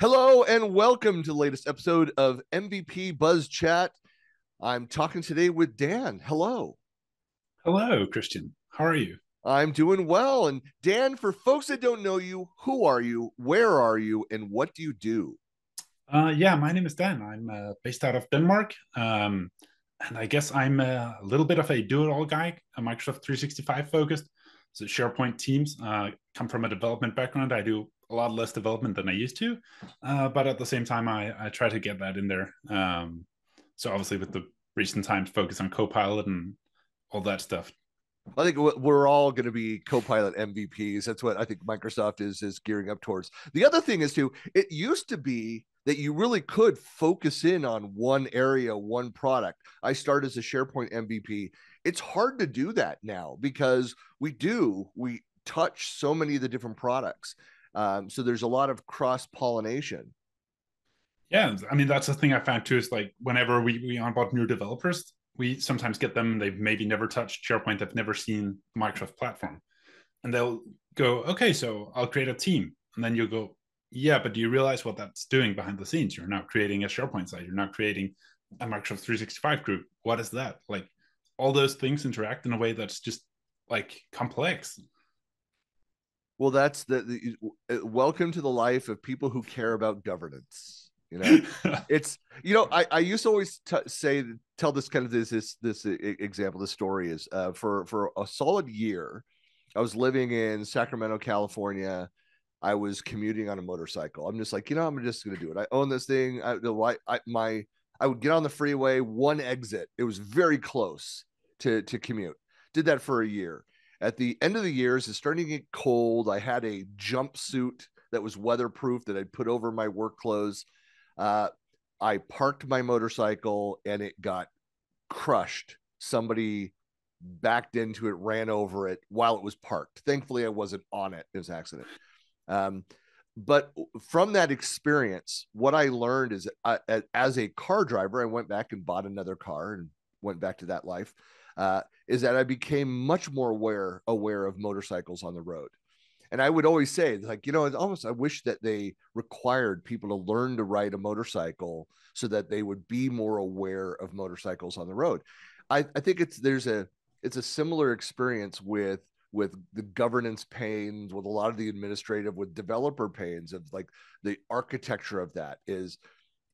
Hello and welcome to the latest episode of MVP Buzz Chat. I'm talking today with Dan. Hello. Hello, Christian. How are you? I'm doing well. And Dan, for folks that don't know you, who are you? Where are you? And what do you do? Uh, yeah, my name is Dan. I'm uh, based out of Denmark. Um, and I guess I'm a little bit of a do it all guy, a Microsoft 365 focused. So SharePoint teams uh, come from a development background. I do a lot less development than I used to, uh, but at the same time, I, I try to get that in there. Um, so obviously, with the recent times, focus on Copilot and all that stuff. I think we're all going to be Copilot MVPs. That's what I think Microsoft is is gearing up towards. The other thing is too, it used to be that you really could focus in on one area, one product. I started as a SharePoint MVP. It's hard to do that now because we do we touch so many of the different products um, so there's a lot of cross pollination. Yeah, I mean that's the thing I found too is like whenever we we onboard new developers, we sometimes get them they've maybe never touched SharePoint, they've never seen the Microsoft platform, and they'll go, okay, so I'll create a team, and then you go, yeah, but do you realize what that's doing behind the scenes? You're now creating a SharePoint site, you're now creating a Microsoft 365 group. What is that? Like all those things interact in a way that's just like complex. Well, that's the, the welcome to the life of people who care about governance. You know, it's you know I, I used to always t- say tell this kind of this this this example. The story is uh, for for a solid year, I was living in Sacramento, California. I was commuting on a motorcycle. I'm just like you know I'm just gonna do it. I own this thing. I, I my I would get on the freeway, one exit. It was very close to to commute. Did that for a year at the end of the years, it's starting to get cold, I had a jumpsuit that was weatherproof that I'd put over my work clothes. Uh, I parked my motorcycle and it got crushed. Somebody backed into it, ran over it while it was parked. Thankfully, I wasn't on it. It was an accident. Um, but from that experience, what I learned is I, as a car driver, I went back and bought another car and went back to that life uh, is that I became much more aware aware of motorcycles on the road. And I would always say, like, you know, it's almost I wish that they required people to learn to ride a motorcycle so that they would be more aware of motorcycles on the road. I, I think it's there's a it's a similar experience with with the governance pains, with a lot of the administrative, with developer pains of like the architecture of that is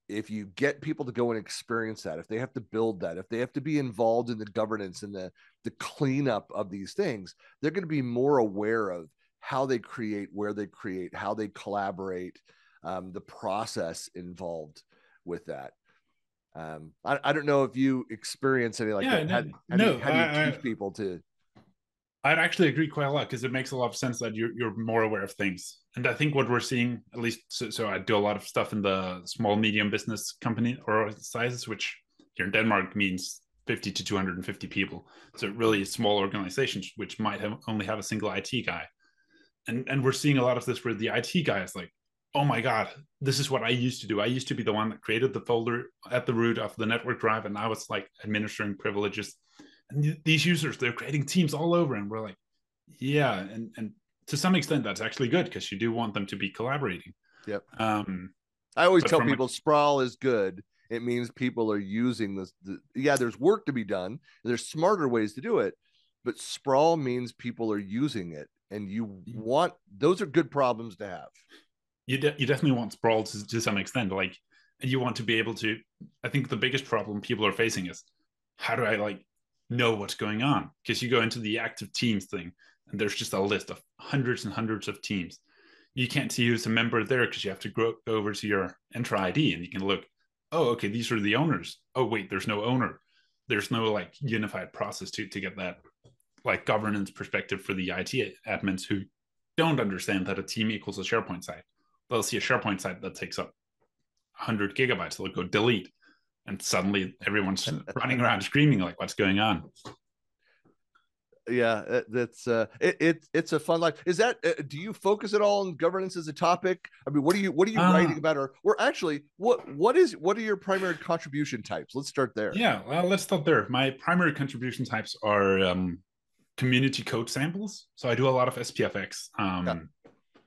if you get people to go and experience that, if they have to build that, if they have to be involved in the governance and the the cleanup of these things, they're going to be more aware of how they create, where they create, how they collaborate, um, the process involved with that. Um, I, I don't know if you experience any like yeah, that. How, how no, do you, how do you I, teach people to I'd actually agree quite a lot because it makes a lot of sense that you're, you're more aware of things. And I think what we're seeing, at least, so, so I do a lot of stuff in the small, medium business company or sizes, which here in Denmark means 50 to 250 people. So really small organizations, which might have only have a single IT guy. And, and we're seeing a lot of this where the IT guy is like, oh my God, this is what I used to do. I used to be the one that created the folder at the root of the network drive. And I was like administering privileges. And these users they're creating teams all over and we're like yeah and and to some extent that's actually good because you do want them to be collaborating. Yep. Um i always tell people a- sprawl is good. It means people are using this the, yeah there's work to be done. There's smarter ways to do it but sprawl means people are using it and you want those are good problems to have you, de- you definitely want sprawl to, to some extent like and you want to be able to i think the biggest problem people are facing is how do i like know what's going on because you go into the active teams thing and there's just a list of hundreds and hundreds of teams. You can't see who's a member there because you have to go, over to your Entra ID and you can look, oh, okay, these are the owners. Oh, wait, there's no owner. There's no like unified process to, to get that like governance perspective for the IT admins who don't understand that a team equals a SharePoint site. They'll see a SharePoint site that takes up 100 gigabytes. They'll go delete and suddenly everyone's running around screaming like what's going on yeah, that's uh, it, it, It's a fun life. Is that? Uh, do you focus at all on governance as a topic? I mean, what are you What are you uh, writing about? Or, or actually, what what is what are your primary contribution types? Let's start there. Yeah, well, let's start there. My primary contribution types are um, community code samples. So I do a lot of SPFX um, yeah.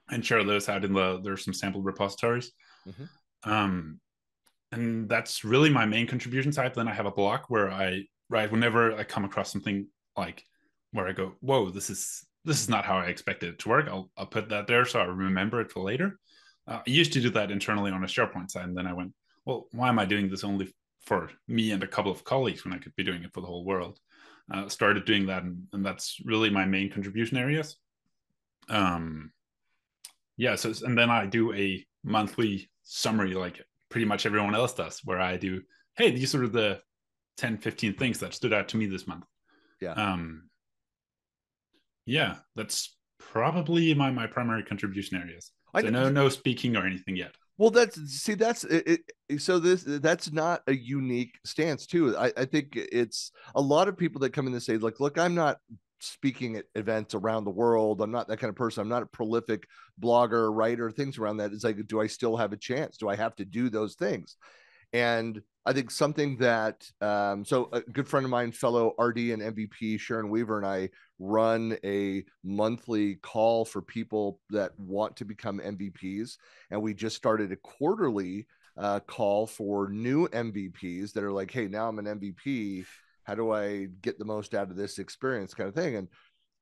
and share those out in the there's some sample repositories. Mm-hmm. Um, and that's really my main contribution type. Then I have a block where I write whenever I come across something like where I go, whoa, this is this is not how I expected it to work. I'll I'll put that there so I remember it for later. Uh, I used to do that internally on a SharePoint side, and then I went, well, why am I doing this only for me and a couple of colleagues when I could be doing it for the whole world? Uh, started doing that, and, and that's really my main contribution areas. Um, yeah. So and then I do a monthly summary, like pretty much everyone else does, where I do, hey, these are the 10, 15 things that stood out to me this month. Yeah. Um, yeah, that's probably my my primary contribution areas. So I know no speaking or anything yet. Well, that's see, that's it, it, so this that's not a unique stance too. I, I think it's a lot of people that come in and say, like, look, I'm not speaking at events around the world. I'm not that kind of person. I'm not a prolific blogger, writer, things around that. It's like, do I still have a chance? Do I have to do those things? And I think something that um, so a good friend of mine, fellow RD and MVP Sharon Weaver, and I run a monthly call for people that want to become MVPs, and we just started a quarterly uh, call for new MVPs that are like, hey, now I'm an MVP. How do I get the most out of this experience, kind of thing? And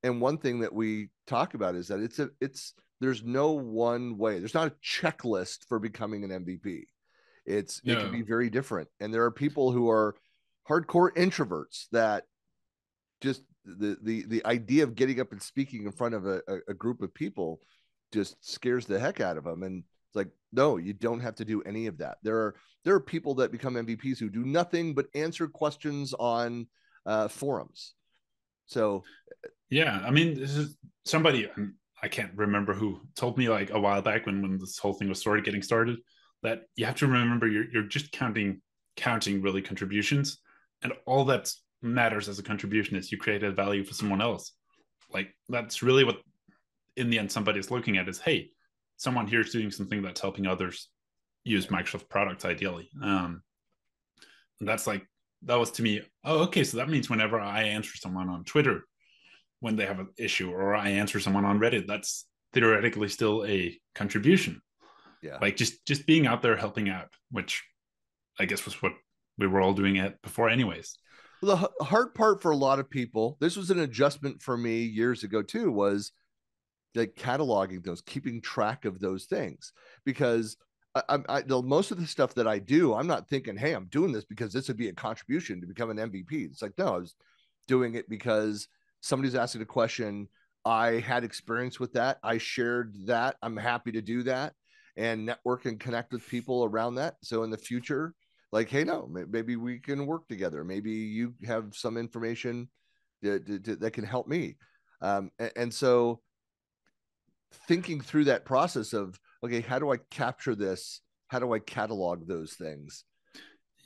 and one thing that we talk about is that it's a it's there's no one way. There's not a checklist for becoming an MVP it's it can be very different. And there are people who are hardcore introverts that just the the the idea of getting up and speaking in front of a, a group of people just scares the heck out of them. And it's like, no, you don't have to do any of that. There are there are people that become MVPs who do nothing but answer questions on uh, forums. So, yeah, I mean, this is somebody I can't remember who told me like a while back when when this whole thing was sort of getting started that you have to remember you're, you're just counting counting really contributions. And all that matters as a contribution is you created value for someone else. Like that's really what in the end somebody is looking at is hey someone here is doing something that's helping others use microsoft products ideally. Um that's like that was to me oh okay so that means whenever i answer someone on twitter when they have an issue or i answer someone on reddit that's theoretically still a contribution yeah like just just being out there helping out which i guess was what we were all doing it before anyways the hard part for a lot of people this was an adjustment for me years ago too was like cataloging those keeping track of those things because I, I, the, most of the stuff that I do, I'm not thinking, hey, I'm doing this because this would be a contribution to become an MVP. It's like, no, I was doing it because somebody's asking a question. I had experience with that. I shared that. I'm happy to do that and network and connect with people around that. So in the future, like, hey, no, maybe we can work together. Maybe you have some information that, that, that can help me. Um, and, and so thinking through that process of, okay, how do I capture this? How do I catalog those things?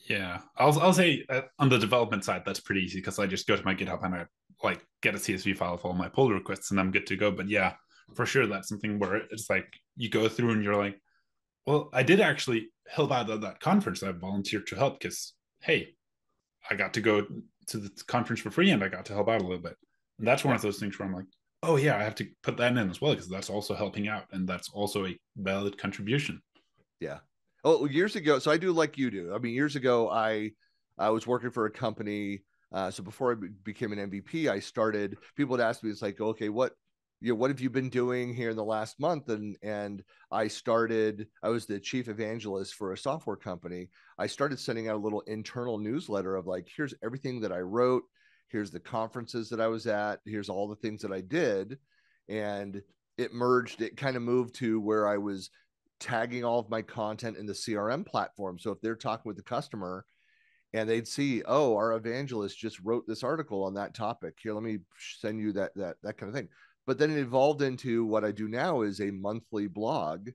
Yeah, I'll I'll say uh, on the development side that's pretty easy because I just go to my GitHub and I like get a CSV file of all my pull requests and I'm good to go. But yeah, for sure that's something where it's like you go through and you're like, well, I did actually help out at that conference. I volunteered to help because hey, I got to go to the conference for free and I got to help out a little bit. And that's one of those things where I'm like, oh yeah, I have to put that in as well because that's also helping out and that's also a valid contribution. Yeah. Oh, years ago, so I do like you do. I mean, years ago, I I was working for a company. Uh, so before I became an MVP, I started. People would ask me, "It's like, okay, what you know, what have you been doing here in the last month? And and I started, I was the chief evangelist for a software company. I started sending out a little internal newsletter of like, here's everything that I wrote, here's the conferences that I was at, here's all the things that I did. And it merged, it kind of moved to where I was tagging all of my content in the CRM platform. So if they're talking with the customer, and they'd see, oh, our evangelist just wrote this article on that topic. Here, let me send you that that that kind of thing but then it evolved into what I do now is a monthly blog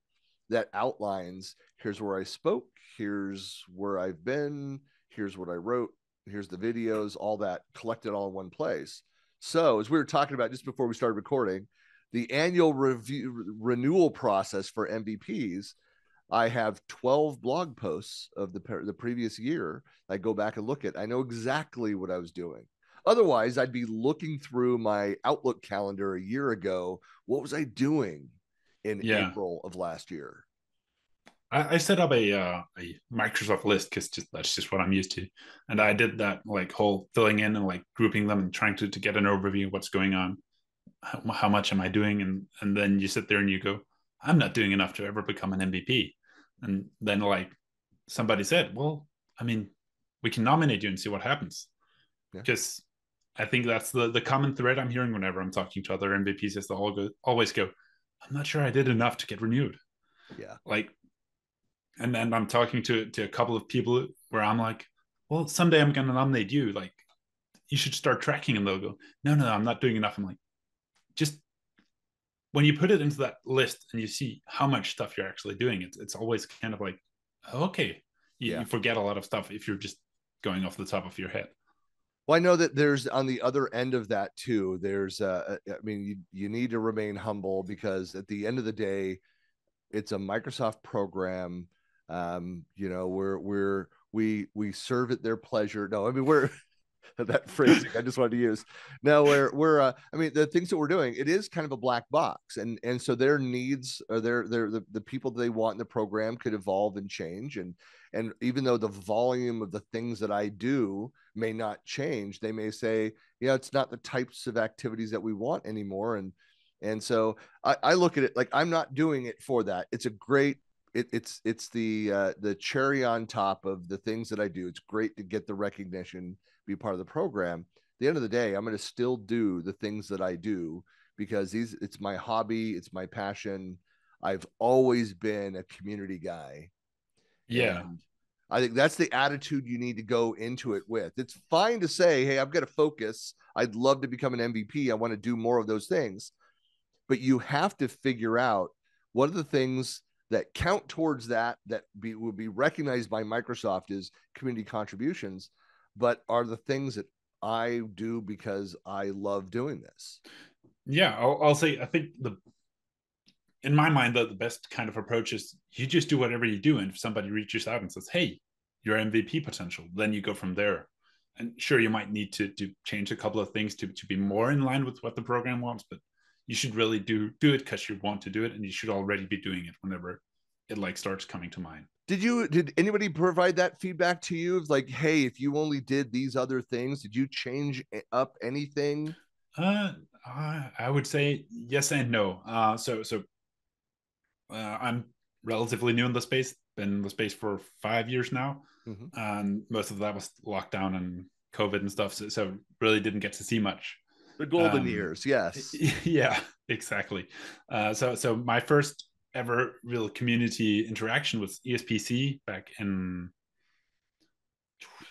that outlines here's where I spoke, here's where I've been, here's what I wrote, here's the videos, all that collected all in one place. So, as we were talking about just before we started recording, the annual review renewal process for MVPs, I have 12 blog posts of the the previous year. I go back and look at. I know exactly what I was doing. Otherwise, I'd be looking through my Outlook calendar a year ago. What was I doing in yeah. April of last year? I, I set up a uh, a Microsoft list because just that's just what I'm used to, and I did that like whole filling in and like grouping them and trying to to get an overview of what's going on. How, how much am I doing? And and then you sit there and you go, I'm not doing enough to ever become an MVP. And then like somebody said, well, I mean, we can nominate you and see what happens. Because I think that's the the common thread I'm hearing whenever I'm talking to other MVPs is they all go always go, I'm not sure I did enough to get renewed. Yeah. Like and then I'm talking to to a couple of people where I'm like, well, someday I'm gonna nominate you. Like, you should start tracking, and they'll go, no, no, no I'm not doing enough. I'm like, just when you put it into that list and you see how much stuff you're actually doing, it's it's always kind of like, oh, okay, you, yeah. you forget a lot of stuff if you're just going off the top of your head. Well, I know that there's on the other end of that too. There's, uh, I mean, you you need to remain humble because at the end of the day, it's a Microsoft program um you know we're we're we we serve at their pleasure no i mean we're that phrasing i just wanted to use no we're we're uh, i mean the things that we're doing it is kind of a black box and and so their needs or their their the, the people they want in the program could evolve and change and and even though the volume of the things that i do may not change they may say yeah it's not the types of activities that we want anymore and and so I, I look at it like i'm not doing it for that it's a great it, it's it's the uh, the cherry on top of the things that I do. It's great to get the recognition, be part of the program. At the end of the day, I'm going to still do the things that I do because these it's my hobby, it's my passion. I've always been a community guy. Yeah. And I think that's the attitude you need to go into it with. It's fine to say, "Hey, I've got to focus. I'd love to become an MVP. I want to do more of those things." But you have to figure out what are the things that count towards that that be will be recognized by Microsoft as community contributions, but are the things that I do because I love doing this. Yeah, I'll, I'll say I think the in my mind the, the best kind of approach is you just do whatever you do, and if somebody reaches out and says, "Hey, your MVP potential," then you go from there. And sure, you might need to to change a couple of things to to be more in line with what the program wants, but you should really do do it because you want to do it and you should already be doing it whenever it like starts coming to mind did you did anybody provide that feedback to you of like hey if you only did these other things did you change up anything? Uh i would say yes and no. Uh so so uh, i'm relatively new in the space been in the space for five years now. Mm-hmm. and most of that was lockdown and covid and stuff so, so really didn't get to see much. The golden um, years yes. yeah exactly. Uh, so so my first ever real community interaction was espc back in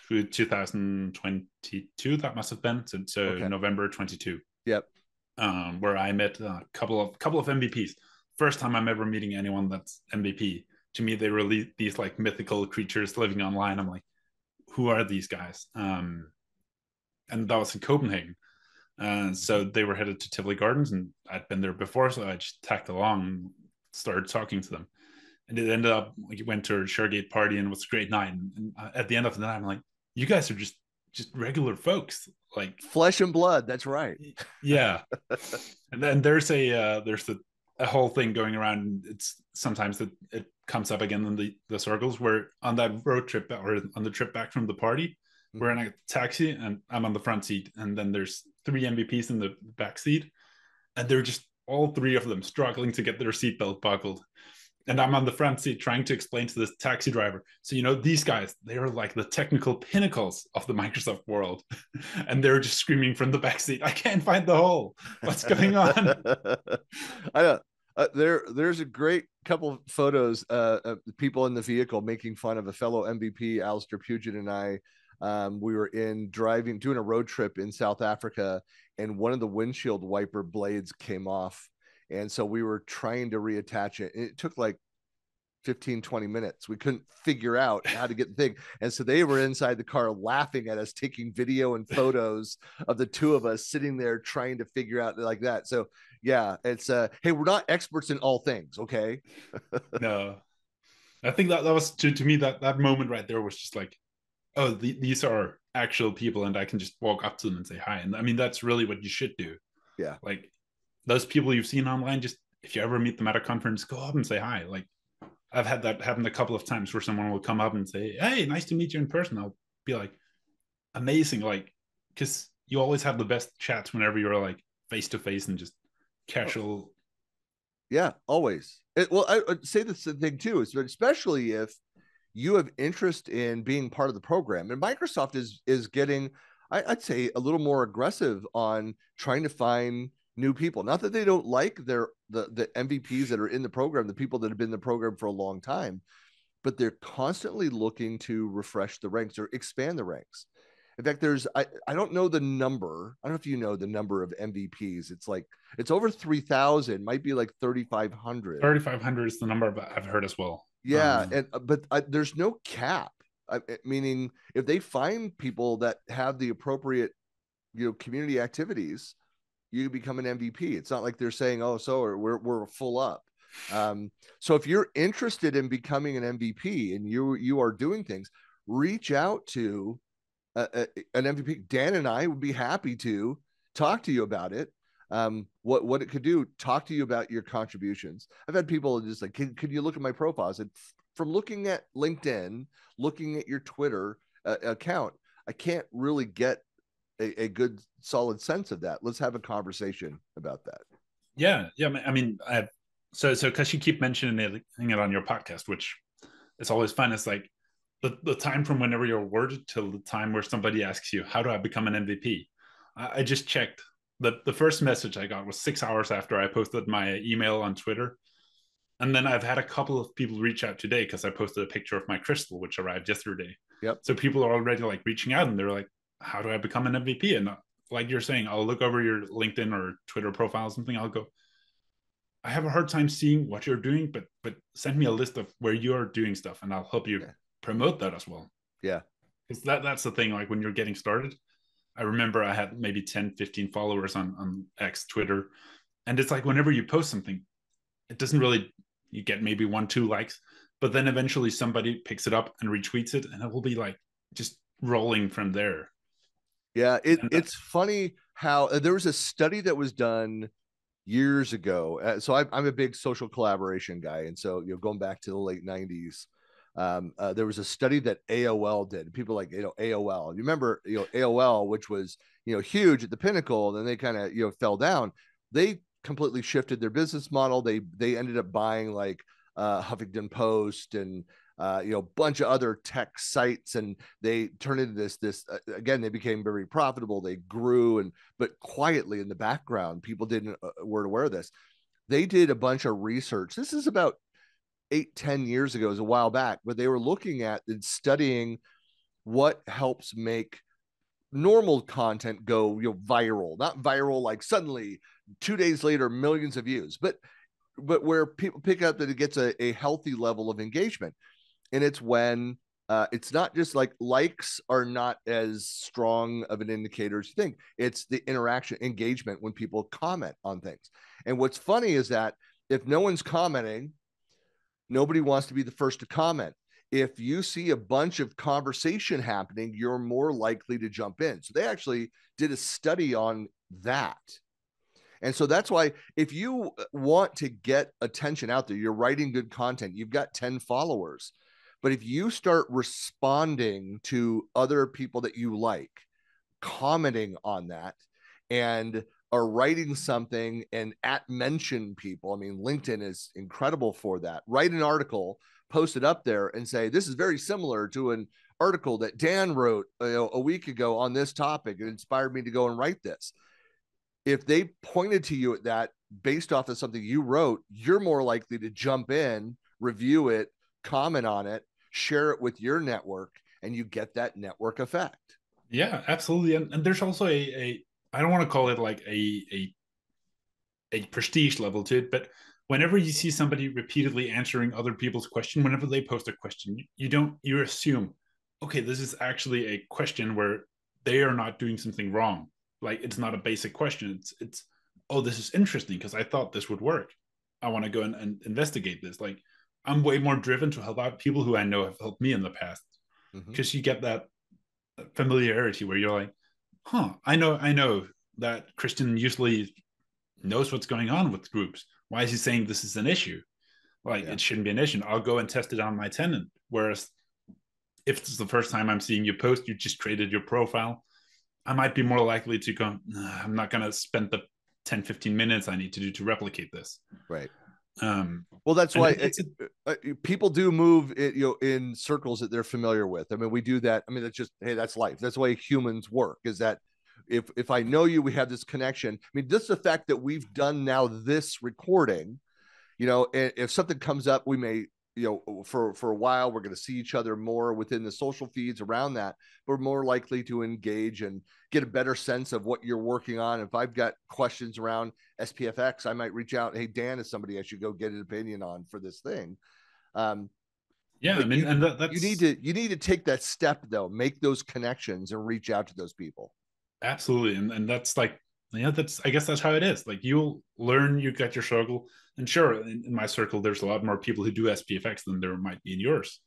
2022 that must have been. So, so okay. november 22 yep. Um, where i met a couple of couple of mvps first time i'm ever meeting anyone that's mvp to me they were these like mythical creatures living online. I'm like who are these guys? Um, and that was in copenhagen. And so they were headed to Tivoli Gardens, and I'd been there before, so I just tacked along started talking to them. And it ended up like went to a ShareGate party and it was a great night. And, uh, at the end of the night, I'm like, you guys are just just regular folks, like flesh and blood. That's right. Yeah. and then there's a uh, there's the a whole thing going around. It's sometimes that it comes up again in the the circles where on that road trip or on the trip back from the party, we're in a taxi and I'm on the front seat, and then there's three MVPs in the back seat, and they're just all three of them struggling to get their seatbelt buckled. And I'm on the front seat trying to explain to this taxi driver. So, you know, these guys, they're like the technical pinnacles of the Microsoft world. and they're just screaming from the back seat, I can't find the hole. What's going on? I know. Uh, there, there's a great couple photos uh, of people in the vehicle making fun of a fellow MVP, Alistair Pugin, and I um, we were in driving doing a road trip in South Africa, and one of the windshield wiper blades came off, and so we were trying to reattach it. It took like 15 20 minutes. We couldn't figure out how to get the thing. And so they were inside the car laughing at us taking video and photos of the two of us sitting there trying to figure out like that. So yeah it's uh hey we're not experts in all things okay? No. I think that that was to, to me that that moment right there was just like oh the, these are actual people and i can just walk up to them and say hi and i mean that's really what you should do yeah like those people you've seen online just if you ever meet them at a conference go up and say hi like I've had that happen a couple of times where someone will come up and say, "Hey, nice to meet you in person." I'll be like, "Amazing!" Like, because you always have the best chats whenever you're like face to face and just casual. Yeah, always. It, well, I would say this thing too is especially if you have interest in being part of the program, and Microsoft is is getting, I, I'd say, a little more aggressive on trying to find new people. Not that they don't like their the the MVPs that are in the program, the people that have been in the program for a long time, but they're constantly looking to refresh the ranks or expand the ranks. In fact, there's I, I don't know the number. I don't know if you know the number of MVPs. It's like it's over three thousand. Might be like thirty five hundred. Thirty five hundred is the number I've heard as well. Yeah, um, and uh, but I, there's no cap. I, meaning, if they find people that have the appropriate, you know, community activities, you become an MVP. It's not like they're saying, "Oh, so we're we're full up." Um, so if you're interested in becoming an MVP and you you are doing things, reach out to an MVP. Dan and I would be happy to talk to you about it. Um, what what it could do. Talk to you about your contributions. I've had people just like, "Can, can you look at my profiles?" And from looking at LinkedIn, looking at your Twitter uh, account, I can't really get a, a good solid sense of that let's have a conversation about that yeah yeah i mean i so so because you keep mentioning it, it on your podcast which it's always fun it's like the, the time from whenever you're awarded till the time where somebody asks you how do i become an mvp i, I just checked the, the first message i got was six hours after i posted my email on twitter and then i've had a couple of people reach out today because i posted a picture of my crystal which arrived yesterday yep so people are already like reaching out and they're like how do I become an MVP? And uh, like you're saying, I'll look over your LinkedIn or Twitter profile, or something. I'll go. I have a hard time seeing what you're doing, but but send me a list of where you are doing stuff, and I'll help you yeah. promote that as well. Yeah, because that that's the thing. Like when you're getting started, I remember I had maybe 10, 15 followers on on X, Twitter, and it's like whenever you post something, it doesn't really you get maybe one two likes, but then eventually somebody picks it up and retweets it, and it will be like just rolling from there. Yeah, it, it's funny how uh, there was a study that was done years ago. Uh, so I, I'm a big social collaboration guy, and so you know, going back to the late '90s, um, uh, there was a study that AOL did. People like you know AOL. You remember you know AOL, which was you know huge at the pinnacle, and then they kind of you know fell down. They completely shifted their business model. They they ended up buying like uh, Huffington Post and uh, you know, bunch of other tech sites, and they turned into this. This uh, again, they became very profitable. They grew, and but quietly in the background, people didn't uh, weren't aware of this. They did a bunch of research. This is about eight, ten years ago, is a while back, but they were looking at and studying what helps make normal content go you know viral not viral like suddenly two days later millions of views but but where people pick up that it gets a, a healthy level of engagement and it's when uh, it's not just like likes are not as strong of an indicator as you think. It's the interaction, engagement when people comment on things. And what's funny is that if no one's commenting, nobody wants to be the first to comment. If you see a bunch of conversation happening, you're more likely to jump in. So they actually did a study on that. And so that's why if you uh, want to get attention out there, you're writing good content, you've got 10 followers but if you start responding to other people that you like, commenting on that, and are writing something and at mention people, I mean, LinkedIn is incredible for that. Write an article, post it up there, and say, This is very similar to an article that Dan wrote you know, a week ago on this topic. It inspired me to go and write this. If they pointed to you at that based off of something you wrote, you're more likely to jump in, review it, comment on it, share it with your network, and you get that network effect. Yeah, absolutely. And, and there's also a, a I don't want to call it like a a a prestige level to it, but whenever you see somebody repeatedly answering other people's question, whenever they post a question, you, don't you assume, okay, this is actually a question where they are not doing something wrong. Like it's not a basic question. It's it's oh, this is interesting because I thought this would work. I want to go and, and investigate this. Like I'm way more driven to help out people who I know have helped me in the past because mm-hmm. you get that familiarity where you're like, huh, I know, I know that Christian usually knows what's going on with groups. Why is he saying this is an issue? Like yeah. it shouldn't be an issue. I'll go and test it on my tenant. Whereas if it's the first time I'm seeing you post, you just created your profile, I might be more likely to go, nah, I'm not going to spend the 10, 15 minutes I need to do to replicate this. Right. Um, well, that's why it, it, uh, uh, people do move it, you know, in circles that they're familiar with. I mean, we do that. I mean, that's just, Hey, that's life. That's the way humans work is that if, if I know you, we have this connection. I mean, just the fact that we've done now this recording, you know, if something comes up, we may you know for for a while we're going to see each other more within the social feeds around that we're more likely to engage and get a better sense of what you're working on. If i've got questions around spfx i might reach out hey dan is somebody i should go get an opinion on for this thing. Um yeah i mean you, and that, that's you need to you need to take that step though make those connections and reach out to those people. Absolutely and, and that's like yeah that's i guess that's how it is like you'll learn you got your struggle and sure, in, in, my circle, there's a lot more people who do SPFX than there might be in yours.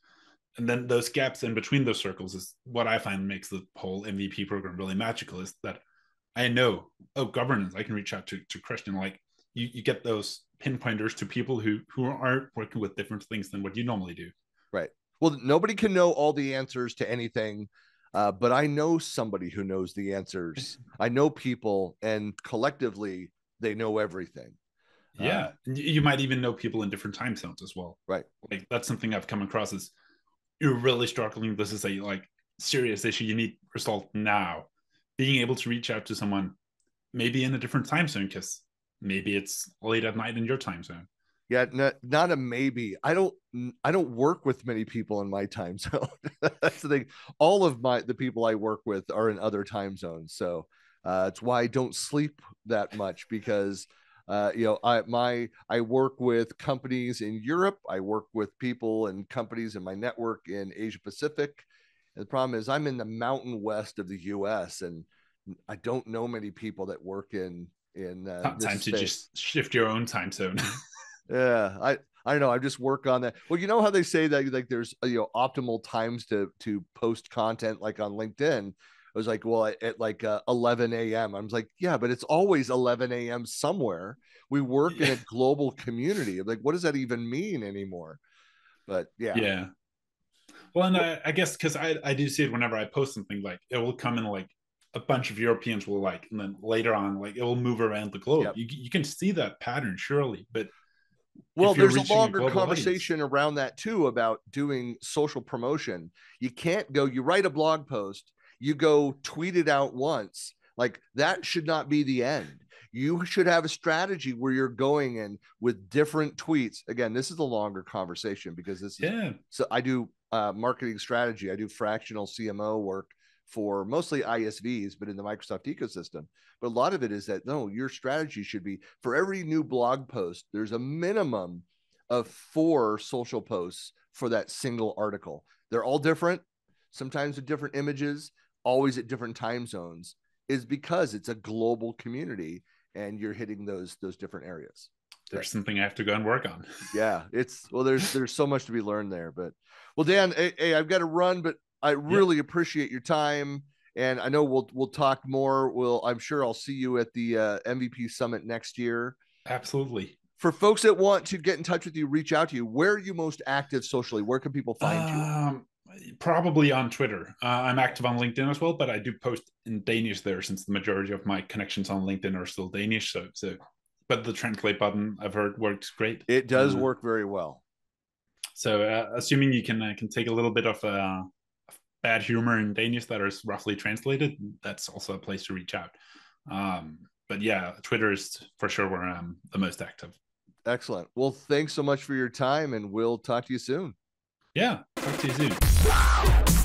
And then those gaps in between those circles is what I find makes the whole MVP program really magical. Is that I know, oh, governance, I can reach out to to Christian. Like you, you get those pinpointers to people who who aren't working with different things than what you normally do. Right. Well, nobody can know all the answers to anything uh, but I know somebody who knows the answers. I know people, and collectively, they know everything. Yeah, uh, you might even know people in different time zones as well. Right. Like that's something I've come across is you're really struggling. This is a like serious issue. You need result now. Being able to reach out to someone maybe in a different time zone because maybe it's late at night in your time zone. Yeah, not, not a maybe. I don't I don't work with many people in my time zone. That's the thing. All of my the people I work with are in other time zones. So uh, it's why I don't sleep that much because uh, you know, I my I work with companies in Europe. I work with people and companies in my network in Asia Pacific. And the problem is, I'm in the mountain west of the U.S. and I don't know many people that work in in uh, time to just shift your own time zone. yeah, I I don't know. I just work on that. Well, you know how they say that like there's you know optimal times to to post content like on LinkedIn I was like, well, at, at like uh, 11 a.m. I was like, yeah, but it's always 11 a.m. somewhere. We work yeah. in a global community. Like, what does that even mean anymore? But yeah. Yeah. Well, and I, I guess because I, I do see it whenever I post something, like it will come in like a bunch of Europeans will like, and then later on, like it will move around the globe. Yep. You, you can see that pattern, surely. But well there's a longer a conversation audience. around that too about doing social promotion. You can't go you write a blog post you go tweet it out once like that should not be the end. You should have a strategy where you're going in with different tweets. Again this is a longer conversation because this yeah. So i do uh, marketing strategy. I do fractional cmo work for mostly isvs but in the microsoft ecosystem. But a lot of it is that no your strategy should be for every new blog post there's a minimum of four social posts for that single article. They're all different sometimes with different images always at different time zones is because it's a global community and you're hitting those those different areas. There's something i have to go and work on. Yeah it's well there's there's so much to be learned there but well dan hey, hey i've got to run but i really yeah. appreciate your time and i know we'll we'll talk more we'll i'm sure i'll see you at the uh, mvp summit next year absolutely for folks that want to get in touch with you reach out to you where are you most active socially where can people find um, you probably on Twitter. Uh, I'm active on LinkedIn as well, but I do post in Danish there since the majority of my connections on LinkedIn are still Danish. So, so, but the translate button I've heard works great. It does uh, work very well. So, uh, assuming you can uh, can take a little bit of uh, bad humor in Danish that is roughly translated, that's also a place to reach out. Um, but yeah, Twitter is for sure where I'm the most active. Excellent. Well, thanks so much for your time, and we'll talk to you soon. Yeah, talk to you soon.